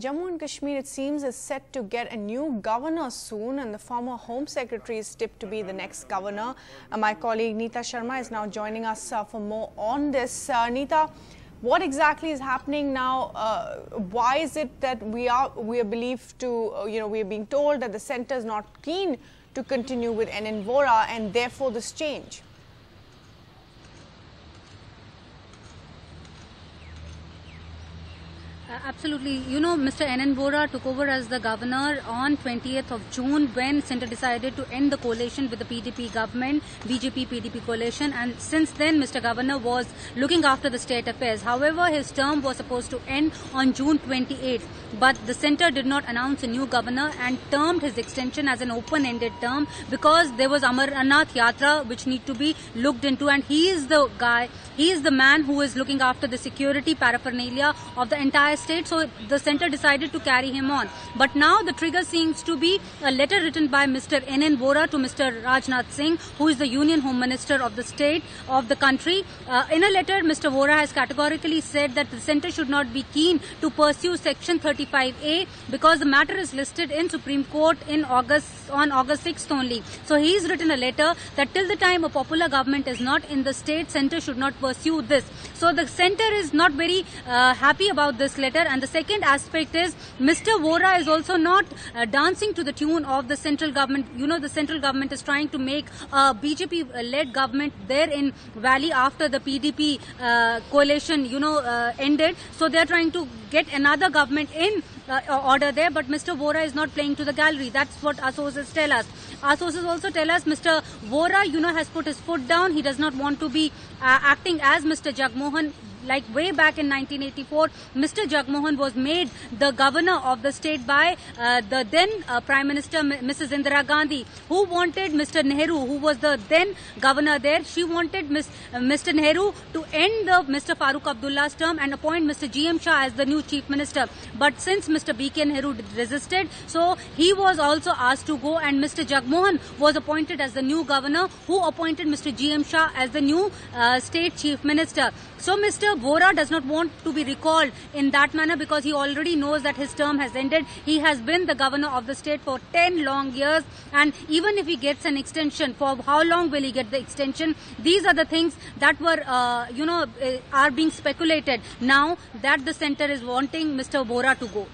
Jammu and Kashmir, it seems, is set to get a new governor soon, and the former Home Secretary is tipped to be the next governor. Uh, my colleague Neeta Sharma is now joining us uh, for more on this. Uh, Neeta, what exactly is happening now? Uh, why is it that we are we are believed to, uh, you know, we are being told that the centre is not keen to continue with NN Vohra, and therefore this change? Uh, absolutely. You know, Mr. N.N. Vohra took over as the governor on 20th of June when Centre decided to end the coalition with the PDP government, BJP-PDP coalition. And since then, Mr. Governor was looking after the state affairs. However, his term was supposed to end on June 28th. But the centre did not announce a new governor and termed his extension as an open-ended term because there was Amarnath Yatra which need to be looked into. And he is the guy, he is the man who is looking after the security paraphernalia of the entire state. So the centre decided to carry him on. But now the trigger seems to be a letter written by Mr. N.N. Vohra to Mr. Rajnath Singh, who is the Union Home Minister of the state of the country. Uh, in a letter, Mr. Vohra has categorically said that the centre should not be keen to pursue Section 35A because the matter is listed in Supreme Court in August on August 6th only. So he's written a letter that till the time a popular government is not in the state, centre should not pursue this. So the centre is not very uh, happy about this letter. And the second aspect is Mr. Vohra is also not uh, dancing to the tune of the central government. You know, the central government is trying to make a BJP-led government there in Valley after the PDP uh, coalition, you know, uh, ended. So they're trying to get another government in uh, order there, but Mr. Vohra is not playing to the gallery. That's what our sources tell us. Our sources also tell us Mr. Vohra, you know, has put his foot down. He does not want to be uh, acting as Mr. Jagmohan like way back in 1984, Mr. Jagmohan was made the governor of the state by uh, the then uh, Prime Minister Mrs. Indira Gandhi, who wanted Mr. Nehru, who was the then governor there. She wanted uh, Mr. Nehru to end the Mr. Farooq Abdullah's term and appoint Mr. G.M. Shah as the new chief minister. But since Mr. B.K. Nehru resisted, so he was also asked to go and Mr. Jagmohan was appointed as the new governor who appointed Mr. G.M. Shah as the new uh, state chief minister. So Mr. Vohra does not want to be recalled in that manner because he already knows that his term has ended. He has been the governor of the state for 10 long years and even if he gets an extension, for how long will he get the extension? These are the things that were, uh, you know, uh, are being speculated now that the centre is wanting Mr. Vohra to go.